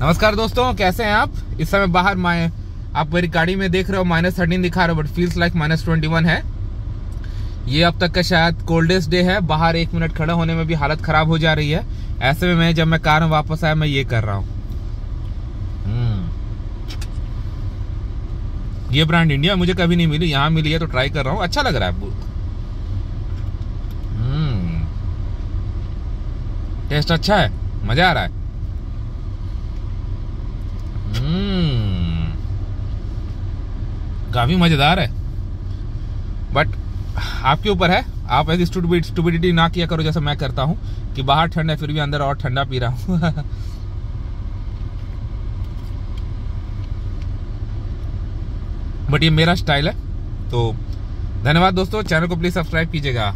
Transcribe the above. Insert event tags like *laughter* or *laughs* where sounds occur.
नमस्कार दोस्तों, कैसे हैं आप? इस समय बाहर माए आप मेरी गाड़ी में देख रहे हो माइनस थर्टीन दिखा रहे हो but feels like minus twenty one है। ये अब तक का शायद कोल्डेस्ट डे है, बाहर एक मिनट खड़ा होने में भी हालत खराब हो जा रही है। ऐसे में मैं, जब मैं कार में वापस आया, मैं ये कर रहा हूँ। हम्म। ये ब्रांड इंडिया मुझे कभी नहीं मिली, यहाँ मिली है तो ट्राई कर रहा हूँ। अच्छा लग रहा है टेस्ट हम्म। अच्छा है, मज़ा आ रहा है। काफ़ी मज़ेदार है। बट आपके ऊपर है। आप ऐसी स्टूबिडिटी ना किया करो जैसा मैं करता हूँ कि बाहर ठंड है, फिर भी अंदर और ठंडा पी रहा हूँ। *laughs* बट ये मेरा स्टाइल है तो धन्यवाद दोस्तों। चैनल को प्लीज़ सब्सक्राइब कीजिएगा।